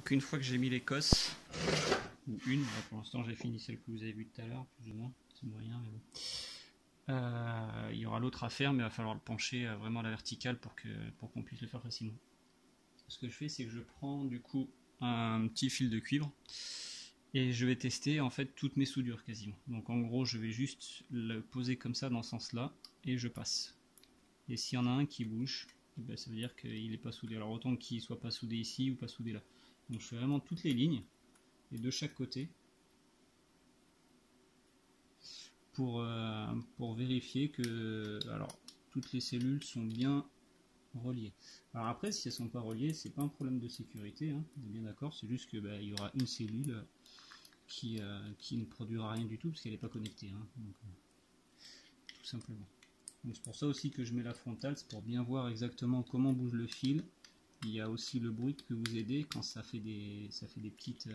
Donc une fois que j'ai mis l'écosse, ou une, pour l'instant j'ai fini celle que vous avez vue tout à l'heure, plus ou moins, c'est moyen, mais bon. Euh, il y aura l'autre à faire, mais il va falloir le pencher euh, vraiment à la verticale pour que pour qu'on puisse le faire facilement. Ce que je fais, c'est que je prends du coup un petit fil de cuivre et je vais tester en fait toutes mes soudures quasiment. Donc en gros, je vais juste le poser comme ça dans ce sens-là et je passe. Et s'il y en a un qui bouge, eh ben, ça veut dire qu'il n'est pas soudé. Alors autant qu'il soit pas soudé ici ou pas soudé là. Donc je fais vraiment toutes les lignes et de chaque côté pour, euh, pour vérifier que alors toutes les cellules sont bien reliées. Alors après, si elles sont pas reliées, c'est pas un problème de sécurité, hein, on est bien d'accord, c'est juste que bah, y aura une cellule qui, euh, qui ne produira rien du tout parce qu'elle n'est pas connectée, hein, euh, tout simplement. c'est pour ça aussi que je mets la frontale, c'est pour bien voir exactement comment bouge le fil. Il y a aussi le bruit que vous aider quand ça fait des, ça fait des petites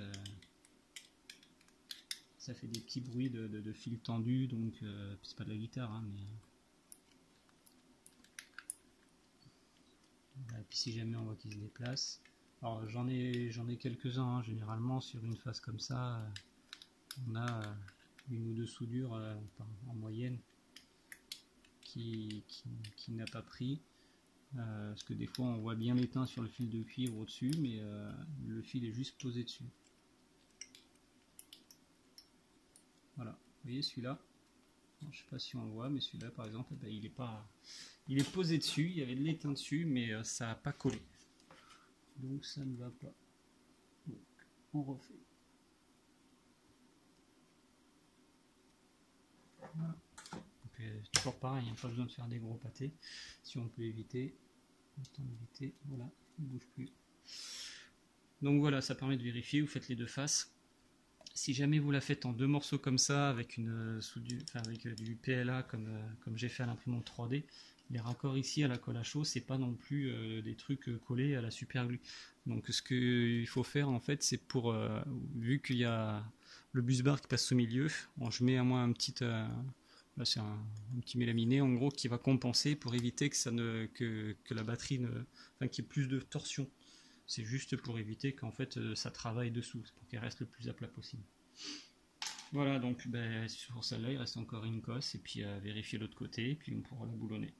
ça fait des petits bruits de, fil tendu, donc euh, c'est pas de la guitare, hein, mais. Euh, et puis si jamais on voit qu'il se déplace. Alors j'en ai j'en ai quelques-uns, hein, généralement sur une face comme ça, euh, on a une ou deux soudures en moyenne qui, qui, n'a pas pris. Parce que des fois on voit bien l'étain sur le fil de cuivre au-dessus, mais le fil est juste posé dessus. Voilà, vous voyez celui-là Je sais pas si on voit, mais celui-là par exemple, eh ben, il est pas, il est posé dessus, il y avait de l'étain dessus, mais euh, ça n'a pas collé. Donc ça ne va pas. Donc on refait. Voilà. Toujours pareil, a pas besoin de faire des gros pâtés. Si on peut éviter. Voilà, il ne bouge plus. Donc voilà, ça permet de vérifier. Vous faites les deux faces si jamais vous la faites en deux morceaux comme ça, avec, une, euh, avec euh, du PLA comme, euh, comme j'ai fait à l'imprimante 3D, les raccords ici à la colle à chaud, c'est pas non plus des trucs collés à la super glue. Donc ce qu'il faut faire en fait, c'est pour, vu qu'il y a le bus bar qui passe au milieu, je mets à moi un petit, là c'est un, petit mélaminé en gros qui va compenser pour éviter que ça ne, la batterie ne, enfin qu'il y ait plus de torsion. C'est juste pour éviter qu'en fait euh, ça travaille dessous, pour qu'elle reste le plus à plat possible. Voilà, donc ben, sur celle-là, il reste encore une cosse, et puis à vérifier l'autre côté, et puis on pourra la boulonner.